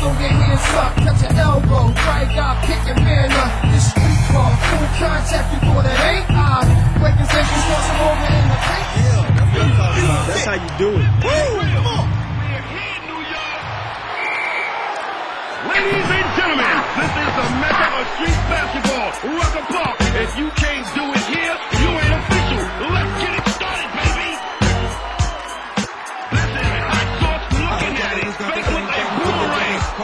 Everybody throw your hands up, touch your elbow. Right got kick your man up. This street ball, full contact, you thought it ain't I. Breaking ankles, crossing over in the paint. That's how you do it. Ladies and gentlemen, this is the mecca of street basketball, Rucker Park. If you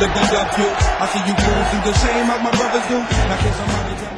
looking up you. I see you going through the same like my brothers do. Now can somebody tell?